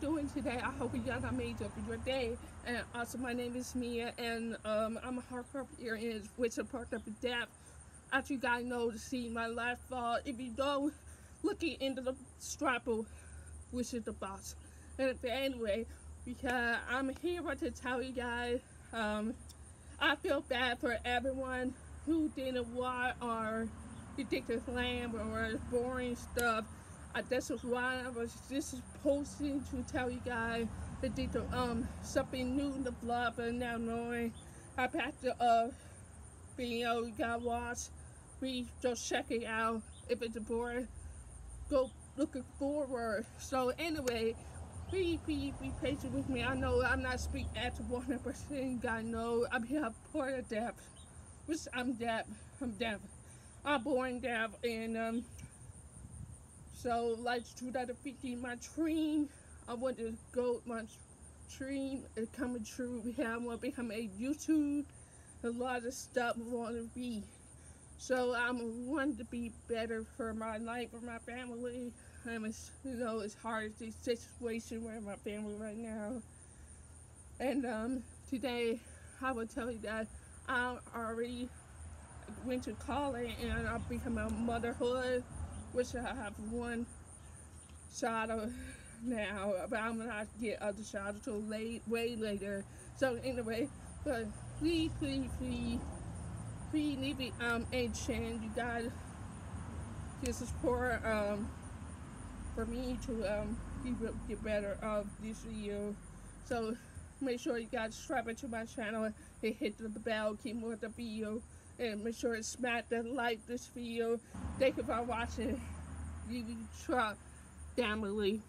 doing today? I hope you guys are made up for your day. And also, my name is Mia, and um, I'm a hardcore here in a part of the depth. As you guys know, to see my last fall, if you don't, looking into the strapple, which is the boss. And anyway, because I'm here to tell you guys, um, I feel bad for everyone who didn't watch our ridiculous lamb or boring stuff. Uh, this is why I was just posting to tell you guys that did the, um something new in the vlog, but now knowing I have to uh video you gotta watch. We just check it out. If it's boring, go looking forward. So anyway, please, please be patient with me. I know I'm not speaking at 100%. God know I'm here for the depth, which I'm deaf. I'm deaf. I'm born deaf, and um, so like 2015, my dream, I want to go. My dream is coming true. I want to become a YouTube. A lot of stuff I want to be. So I'm wanting to be better for my life, for my family. I'm, you know, it's hard as the situation with my family right now. And um, today, I will tell you that I already went to college and I've become a motherhood, which I have one child now, but I'm gonna get other child until late, way later. So anyway, but please, please, please please leave it um a chance you guys to support um for me to um get better of this video so make sure you guys subscribe to my channel and hit the bell. Keep more the video and make sure to smash that like this video. Thank you for watching. You truck family